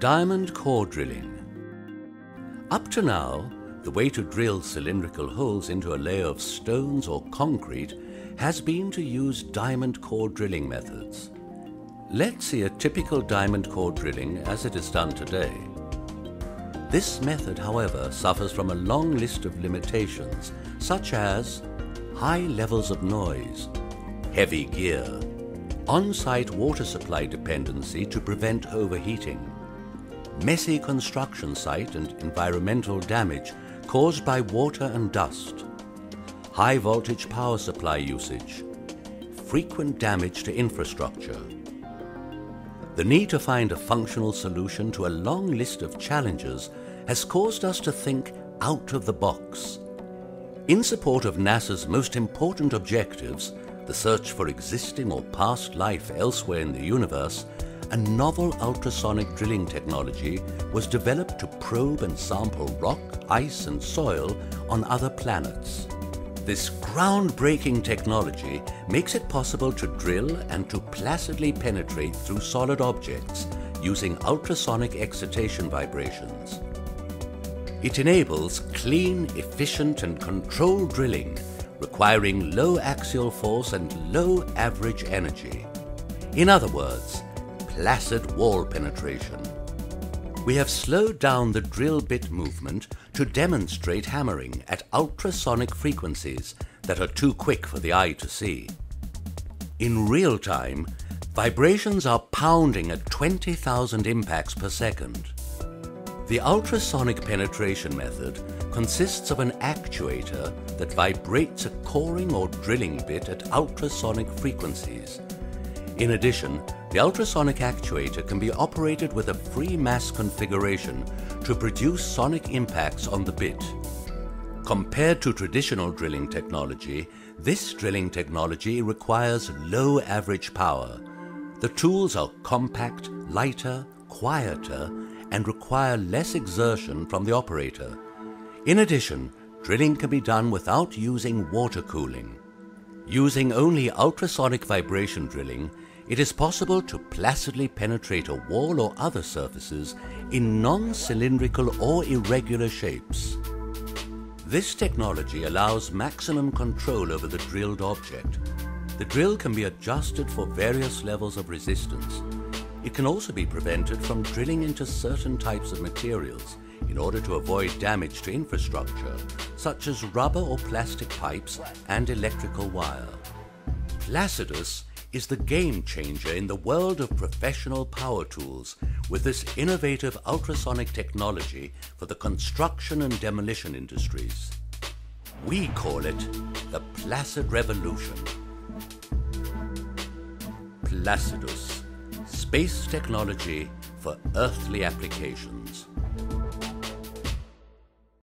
Diamond core drilling. Up to now, the way to drill cylindrical holes into a layer of stones or concrete has been to use diamond core drilling methods. Let's see a typical diamond core drilling as it is done today. This method, however, suffers from a long list of limitations, such as high levels of noise, heavy gear, on-site water supply dependency to prevent overheating, messy construction site and environmental damage caused by water and dust, high voltage power supply usage, frequent damage to infrastructure. The need to find a functional solution to a long list of challenges has caused us to think out of the box. In support of NASA's most important objectives, the search for existing or past life elsewhere in the universe, a novel ultrasonic drilling technology was developed to probe and sample rock, ice and soil on other planets. This groundbreaking technology makes it possible to drill and to placidly penetrate through solid objects using ultrasonic excitation vibrations. It enables clean, efficient and controlled drilling requiring low axial force and low average energy. In other words, placid wall penetration. We have slowed down the drill bit movement to demonstrate hammering at ultrasonic frequencies that are too quick for the eye to see. In real time, vibrations are pounding at 20,000 impacts per second. The ultrasonic penetration method consists of an actuator that vibrates a coring or drilling bit at ultrasonic frequencies. In addition, the ultrasonic actuator can be operated with a free mass configuration to produce sonic impacts on the bit. Compared to traditional drilling technology, this drilling technology requires low average power. The tools are compact, lighter, quieter, and require less exertion from the operator. In addition, drilling can be done without using water cooling. Using only ultrasonic vibration drilling, it is possible to placidly penetrate a wall or other surfaces in non-cylindrical or irregular shapes. This technology allows maximum control over the drilled object. The drill can be adjusted for various levels of resistance. It can also be prevented from drilling into certain types of materials in order to avoid damage to infrastructure, such as rubber or plastic pipes and electrical wire. Placidus is the game changer in the world of professional power tools with this innovative ultrasonic technology for the construction and demolition industries. We call it the Placid Revolution. Placidus, space technology for earthly applications.